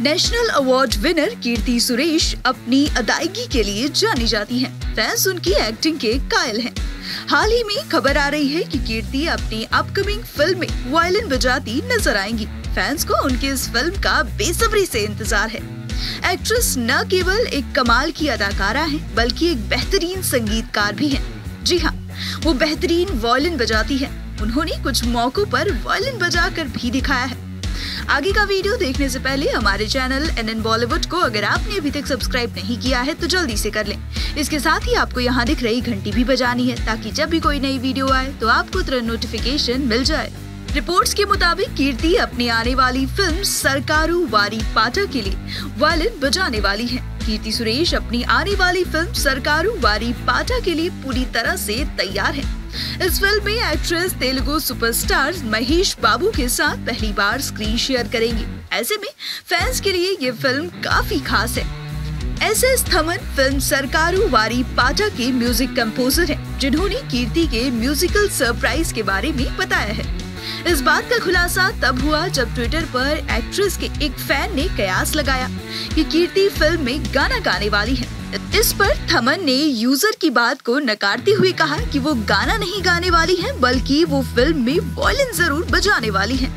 National award winner Keerthy Suresh अपनी अदायगी के लिए जानी जाती हैं। फैंस उनकी एक्टिंग के कायल हैं। हाल ही में खबर आ रही है कि कीर्ति अपनी अपकमिंग फ़िल्म में वायलिन बजाती नज़र आएँगी। फैंस को उनकी इस फ़िल्म का बेसब्री से इंतज़ार है। एक्ट्रेस न केवल एक कमाल की अदाकारा है, बल्कि एक बेहतरीन संगीतकार भी है। जी हाँ वो बेहतरीन वायलिन बजाती है। उन्होंने कुछ मौकों पर वायलिन बजाकर भी दिखाया है। आगे का वीडियो देखने से पहले हमारे चैनल एन एन बॉलीवुड को अगर आपने अभी तक सब्सक्राइब नहीं किया है तो जल्दी से कर लें। इसके साथ ही आपको यहाँ दिख रही घंटी भी बजानी है, ताकि जब भी कोई नई वीडियो आए तो आपको तुरंत नोटिफिकेशन मिल जाए। रिपोर्ट्स के मुताबिक, कीर्ति अपनी आने वाली फ़िल्म सरकारू वारी पाटा के लिए वायलिन बजाने वाली है। कीर्ति सुरेश अपनी आने वाली फ़िल्म सरकारू वारी पाटा के लिए पूरी तरह से तैयार है। इस फ़िल्म में एक्ट्रेस तेलुगु सुपरस्टार महेश बाबू के साथ पहली बार स्क्रीन शेयर करेंगी। ऐसे में फैंस के लिए ये फ़िल्म काफ़ी खास है। S S Thaman film Sarkaru Vaari Paata के म्यूज़िक कंपोजर हैं, जिन्होंने कीर्ति के म्यूजिकल सरप्राइज़ के बारे में बताया है। इस बात का खुलासा तब हुआ जब ट्विटर पर एक्ट्रेस के एक फ़ैन ने कयास लगाया कि कीर्ति फ़िल्म में गाना गाने वाली है। इस पर थमन ने यूज़र की बात को नकारते हुए कहा कि वो गाना नहीं गाने वाली है, बल्कि वो फ़िल्म में वॉयलिन ज़रूर बजाने वाली है।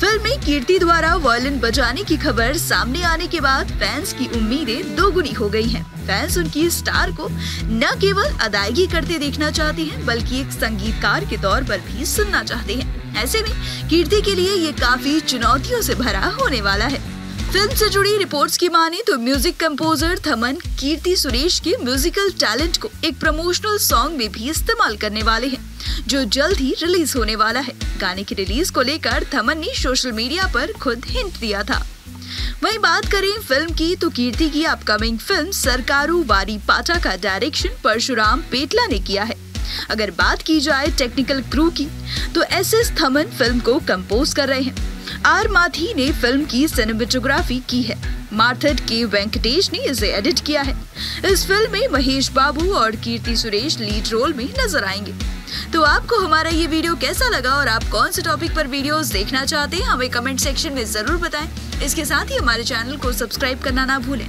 फ़िल्म में कीर्ति द्वारा वॉयलिन बजाने की खबर सामने आने के बाद फैंस की उम्मीदें दोगुनी हो गई हैं। फैंस उनकी स्टार को न केवल अदायगी करते देखना चाहते हैं, बल्कि एक संगीतकार के तौर पर भी सुनना चाहते हैं। ऐसे में कीर्ति के लिए ये काफ़ी चुनौतियों से भरा होने वाला है। फ़िल्म से जुड़ी रिपोर्ट्स की माने तो म्यूज़िक कंपोजर, थमन, कीर्ति सुरेश के म्यूजिकल टैलेंट को एक प्रमोशनल सॉन्ग में भी इस्तेमाल करने वाले हैं, जो जल्द ही रिलीज़ होने वाला है। गाने की रिलीज़ को लेकर थमन ने सोशल मीडिया पर खुद हिंट दिया था। वहीं बात करें फ़िल्म की तो कीर्ति की अपकमिंग फ़िल्म सरकारू वारी पाटा का डायरेक्शन परशुराम पेटला ने किया है। अगर बात की जाए टेक्निकल क्रू की तो एस एस थमन फ़िल्म को कंपोज कर रहे हैं। आर माथी ने फ़िल्म की सिनेमेटोग्राफी की है। मार्थड के वेंकटेश ने इसे एडिट किया है। इस फ़िल्म में महेश बाबू और कीर्ति सुरेश लीड रोल में नज़र आएँगे। तो आपको हमारा ये वीडियो कैसा लगा और आप कौन से टॉपिक पर वीडियोस देखना चाहते हैं, हमें कमेंट सेक्शन में ज़रूर बताएँ। इसके साथ ही हमारे चैनल को सब्सक्राइब करना ना भूलें।